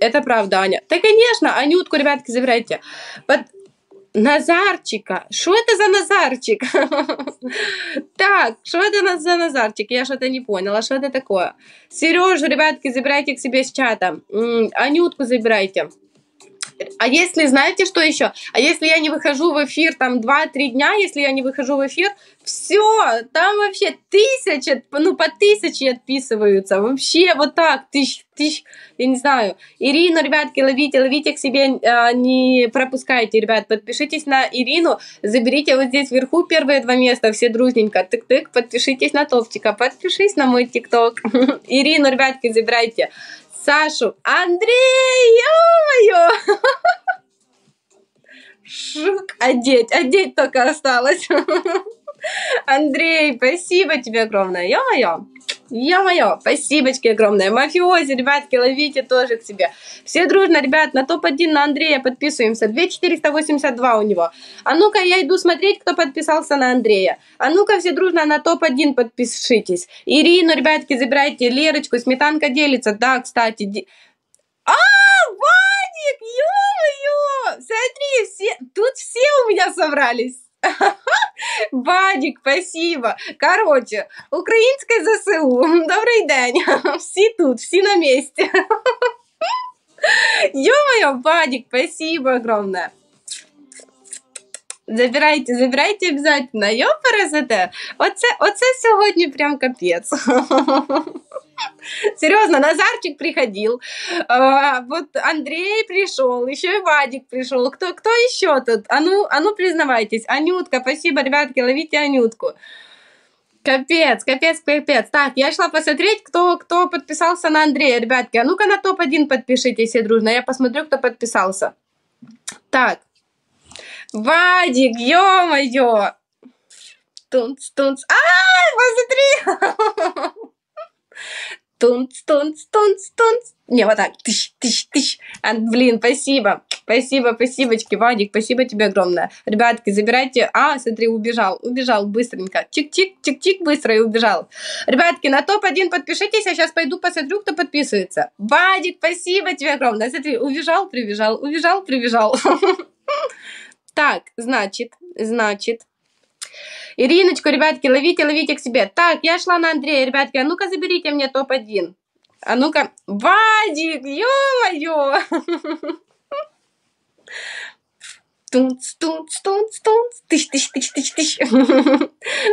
Это правда, Аня. Да, конечно, Анютку, ребятки, забирайте. Под... Назарчика. Что это за Назарчик? Так, что это за Назарчик? Я что-то не поняла. Что это такое? Сережу, ребятки, забирайте к себе с чата. Анютку забирайте. А если, знаете, что еще? А если я не выхожу в эфир там 2-3 дня, если я не выхожу в эфир, все, там вообще тысячи, ну по тысяче отписываются, вообще вот так, тысяч, тысяч, я не знаю. Ирину, ребятки, ловите, ловите к себе, э, не пропускайте, ребят, подпишитесь на Ирину, заберите вот здесь вверху первые два места, все дружненько, тык-тык, подпишитесь на топчика, подпишись на мой тикток. Ирину, ребятки, забирайте. Сашу. Андрей, ё-моё! Шук, одеть, одеть только осталось. Андрей, спасибо тебе огромное, ё-моё. Ё-моё, спасибочки огромное. Мафиози, ребятки, ловите тоже к себе. Все дружно, ребят, на топ-1 на Андрея подписываемся. 2482 у него. А ну-ка, я иду смотреть, кто подписался на Андрея. А ну-ка, все дружно на топ-1 подпишитесь. Ирину, ребятки, забирайте. Лерочку, сметанка делится. Да, кстати. Ди... А, Вадик, ё-моё! Смотри, все, тут все у меня собрались. Бадік, спасибо. Короче, українське ЗСУ. Добрий день. Всі тут, всі на місці. Ё-моё, Бадик, спасибо огромное. Забирайте, забирайте обязательно. Йопересете. Оце, оце сьогодні прям капець. Серьезно, Назарчик приходил, а, вот Андрей пришел, еще и Вадик пришел. Кто, кто еще тут? А ну, а ну признавайтесь. Анютка, спасибо, ребятки, ловите Анютку. Капец, капец, капец. Так, я шла посмотреть, кто, кто подписался на Андрея, ребятки. А ну-ка на топ-1 подпишитесь все дружно. Я посмотрю, кто подписался. Так. Вадик, ё-моё. Тунц, тунц. Ай, посмотри! Тунц, тунц, тунц, тунц. Не, вот так. Тыщ, тыщ, тыщ. А, блин, спасибо. Спасибо, спасибочки, Вадик, спасибо тебе огромное. Ребятки, забирайте. А, смотри, убежал, убежал быстренько. Чик-чик, чик-чик, быстро и убежал. Ребятки, на топ-1 подпишитесь, я сейчас пойду посмотрю, кто подписывается. Вадик, спасибо тебе огромное. Смотри, убежал, прибежал, убежал, прибежал. Так, значит, значит, Ириночку, ребятки, ловите, ловите к себе. Так, я шла на Андрея, ребятки, а ну-ка заберите мне топ-1. А ну-ка, Вадик, ё-моё! Тунц, тунц, тунц, тунц, тысяч, тысяч, тысяч, тысяч, тысяч.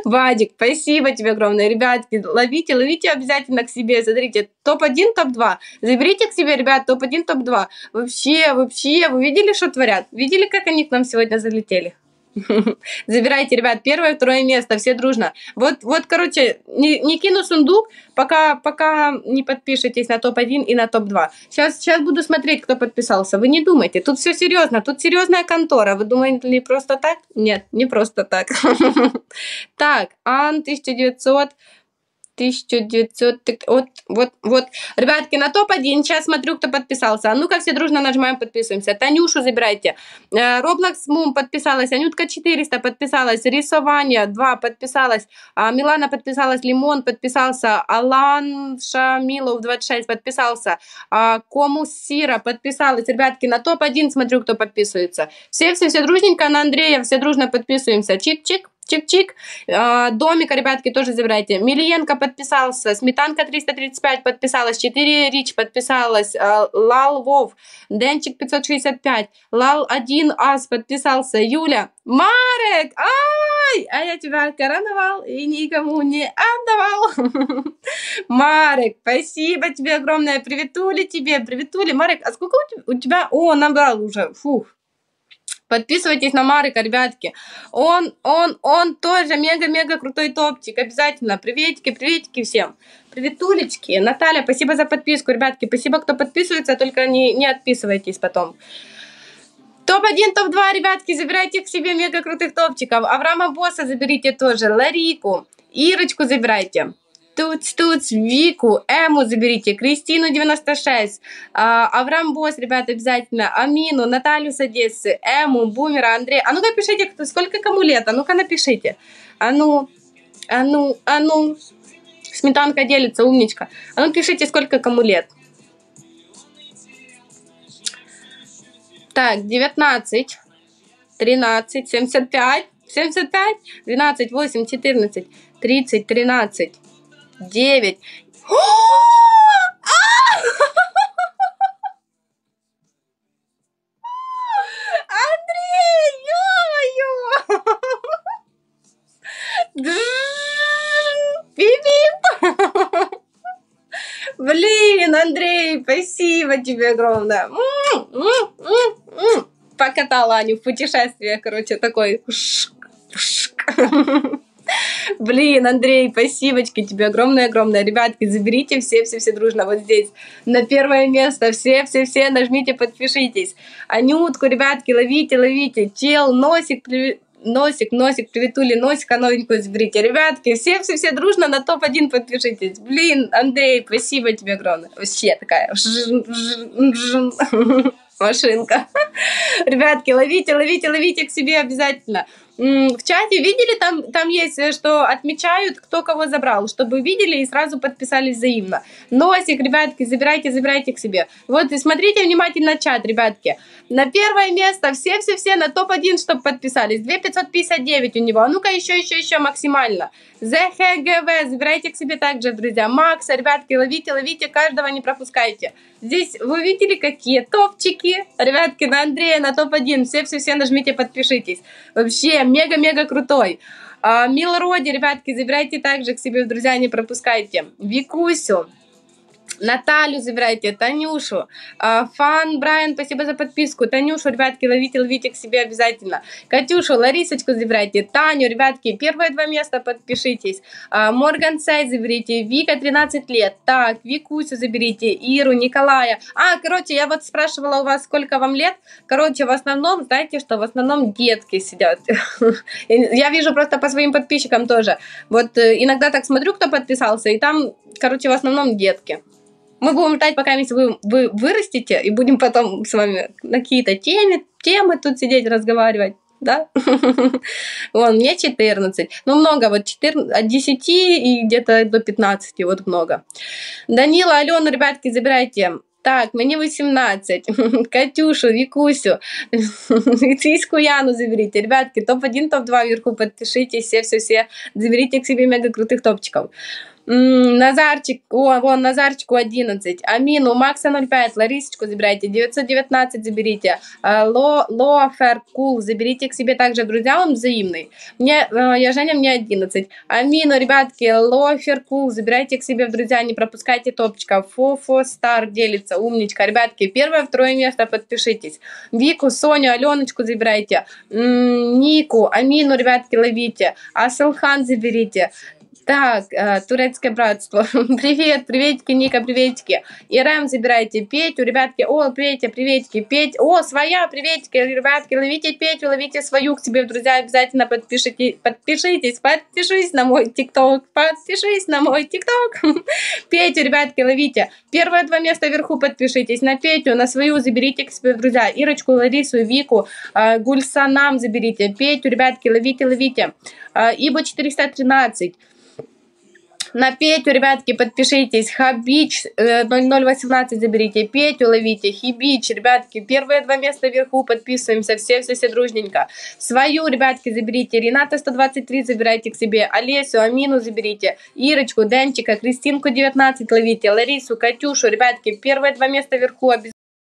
Вадик, спасибо тебе огромное. Ребятки, ловите, ловите обязательно к себе. Смотрите, топ-1, топ-2. Заберите к себе, ребят, топ-1, топ-2. Вообще, вообще, вы видели, что творят? Видели, как они к нам сегодня залетели? Забирайте, ребят, первое, второе место, все дружно. Вот, вот короче, не, не кину сундук, пока, пока не подпишетесь на топ-1 и на топ-2. Сейчас, сейчас буду смотреть, кто подписался. Вы не думайте, тут все серьезно, тут серьезная контора. Вы думаете ли просто так? Нет, не просто так. Так, Ан 1900 1900, вот, вот, вот. Ребятки, на топ-1, сейчас смотрю, кто подписался. А ну-ка все дружно нажимаем, подписываемся. Танюшу забирайте. Э, Roblox Мум подписалась, Анютка 400 подписалась, Рисование 2 подписалась, а Милана подписалась, Лимон подписался, Алан Шамилов 26 подписался, а Кому Сира подписалась. Ребятки, на топ-1 смотрю, кто подписывается. Все-все-все дружненько на Андрея, все дружно подписываемся. Чик-чик. Чик-чик. А, домика, ребятки, тоже забирайте. Милиенко подписался. Сметанка 335 подписалась. 4 Рич подписалась. А, Лал Вов. Денчик 565. Лал 1 Ас подписался. Юля. Марек! Ай! А я тебя короновал и никому не отдавал. Марек, спасибо тебе огромное. Приветули тебе. Приветули. Марек, а сколько у тебя? О, набрал уже. Фух. Подписывайтесь на Марика, ребятки. Он, он, он тоже мега-мега крутой топчик. Обязательно. Приветики, приветики всем. Приветулечки. Наталья, спасибо за подписку, ребятки. Спасибо, кто подписывается, только не, не отписывайтесь потом. Топ-1, топ-2, ребятки, забирайте к себе мега крутых топчиков. Авраама Босса заберите тоже. Ларику. Ирочку забирайте. Туц, Туц, Вику, Эму заберите, Кристину 96, а, Авраам Босс, ребята, обязательно, Амину, Наталью с Одессы, Эму, Бумера, Андрея. А ну-ка пишите, кто, сколько кому лет, а ну-ка напишите. А ну, а ну, а ну. Сметанка делится, умничка. А ну пишите, сколько кому лет. Так, 19, 13, 75, 75, 12, 8, 14, 30, 13, 9. О! А! Андрей, ё-моё! Пип-пип! Блин, Андрей, спасибо тебе огромное. Покатала Аню в путешествие, короче, такой. Блин, Андрей, спасибочки тебе огромное-огромное. Ребятки, заберите все-все-все дружно вот здесь. На первое место все-все-все нажмите, подпишитесь. Анютку, ребятки, ловите, ловите. Чел, носик, носик, носик, приветули, носика новенькую заберите. Ребятки, все-все-все дружно на топ-1 подпишитесь. Блин, Андрей, спасибо тебе огромное. Вообще такая машинка. Ребятки, ловите, ловите, ловите к себе обязательно в чате видели, там, там есть, э, что отмечают, кто кого забрал, чтобы видели и сразу подписались взаимно. Носик, ребятки, забирайте, забирайте к себе. Вот, и смотрите внимательно чат, ребятки. На первое место все-все-все на топ-1, чтобы подписались. 2559 у него. А ну-ка, еще, еще, еще максимально. ЗХГВ, забирайте к себе также, друзья. Макса, ребятки, ловите, ловите, каждого не пропускайте. Здесь вы видели, какие топчики? Ребятки, на Андрея, на топ-1. Все-все-все нажмите, подпишитесь. Вообще, мега-мега крутой. А, Милроди, ребятки, забирайте также к себе в друзья, не пропускайте. Викусю, Наталью забирайте, Танюшу, а, Фан, Брайан, спасибо за подписку, Танюшу, ребятки, ловите, ловите к себе обязательно, Катюшу, Ларисочку забирайте, Таню, ребятки, первые два места подпишитесь, а, Морган Сайт заберите, Вика, 13 лет, так, Викусю заберите, Иру, Николая, а, короче, я вот спрашивала у вас, сколько вам лет, короче, в основном, знаете что, в основном детки сидят, я вижу просто по своим подписчикам тоже, вот э, иногда так смотрю, кто подписался, и там, короче, в основном детки. Мы будем ждать, пока вы, вы вырастете, и будем потом с вами на какие-то темы, темы тут сидеть, разговаривать. Да? Вон, мне 14. Ну, много, вот 14, от 10 и где-то до 15, вот много. Данила, Алена, ребятки, забирайте. Так, мне 18. Катюшу, Викусю, Циску Яну заберите. Ребятки, топ-1, топ-2 вверху подпишитесь, все-все-все. Заберите к себе мега крутых топчиков. Назарчик, о, вон, Назарчику 11, Амину, Макса 05, Ларисочку забирайте, 919 заберите, а, Ло, Лоафер Кул заберите к себе также, друзья, он взаимный. Мне, э, я Женя, мне 11. Амину, ребятки, Лоафер Кул забирайте к себе друзья, не пропускайте топчика. Фофо Стар делится, умничка. Ребятки, первое, второе место подпишитесь. Вику, Соню, Аленочку забирайте. Нику, Амину, ребятки, ловите. Асылхан заберите. Так, э, турецкое братство. Привет, приветики, Ника, приветики. Ирем забирайте Петю, ребятки. О, Петя, приветики. Петь. О, своя, приветики, ребятки. Ловите Петю, ловите свою к себе, друзья. Обязательно подпишите, подпишитесь, подпишись на мой ТикТок. Подпишись на мой ТикТок. Петю, ребятки, ловите. Первые два места вверху подпишитесь. На Петю, на свою заберите к себе, друзья. Ирочку, Ларису, Вику, э, Гульсанам заберите. Петю, ребятки, ловите, ловите. Э, Ибо 413. На Петю, ребятки, подпишитесь. Хабич 0018 э, заберите. Петю ловите. Хибич, ребятки, первые два места вверху. Подписываемся. Все-все-все дружненько. Свою, ребятки, заберите. Рената 123 забирайте к себе. Олесю, Амину заберите. Ирочку, Денчика, Кристинку 19 ловите. Ларису, Катюшу, ребятки, первые два места вверху.